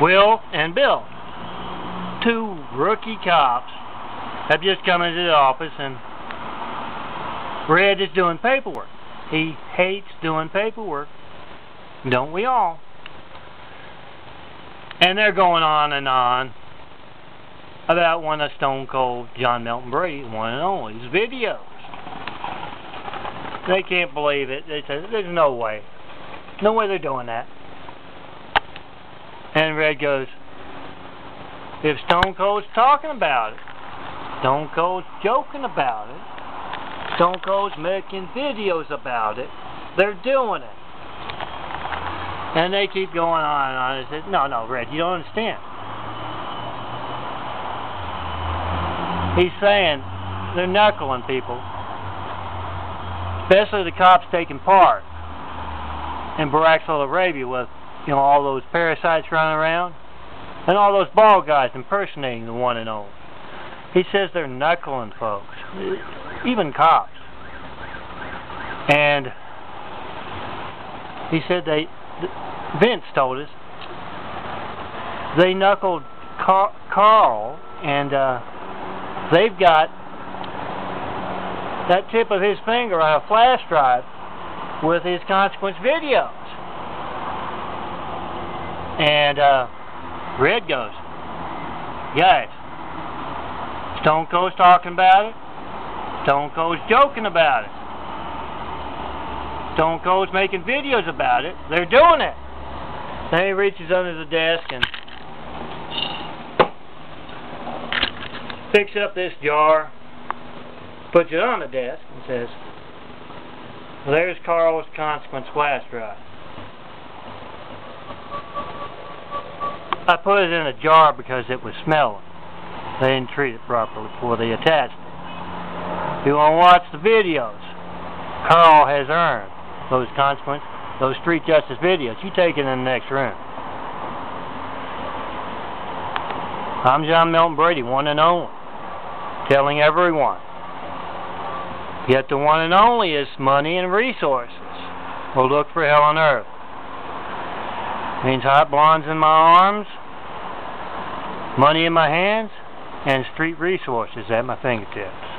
Will and Bill, two rookie cops, have just come into the office and Red is doing paperwork. He hates doing paperwork. Don't we all? And they're going on and on about one of Stone Cold John Melton Brady, one and only, his videos. They can't believe it. They say, there's no way. No way they're doing that. And Red goes, if Stone Cold's talking about it, Stone Cold's joking about it, Stone Cold's making videos about it, they're doing it. And they keep going on and on. I said, no, no, Red, you don't understand. He's saying they're knuckling people, especially the cops taking part in Baraxville, Arabia with, you know, all those parasites running around and all those bald guys impersonating the one and only. He says they're knuckling folks, even cops. And he said they, Vince told us, they knuckled Car Carl and uh, they've got that tip of his finger on a flash drive with his consequence videos. And uh, Red goes, guys, Stone Cold's talking about it. Stone Cold's joking about it. Stone Cold's making videos about it. They're doing it. Then he reaches under the desk and picks up this jar, puts it on the desk, and says, there's Carl's consequence flash drive. I put it in a jar because it was smelling. They didn't treat it properly before they attached it. If you want to watch the videos, Carl has earned those consequences, those street justice videos. You take it in the next room. I'm John Melton Brady, one and only telling everyone. Yet the one and only is money and resources. We'll look for hell on earth. Means hot blondes in my arms, money in my hands, and street resources at my fingertips.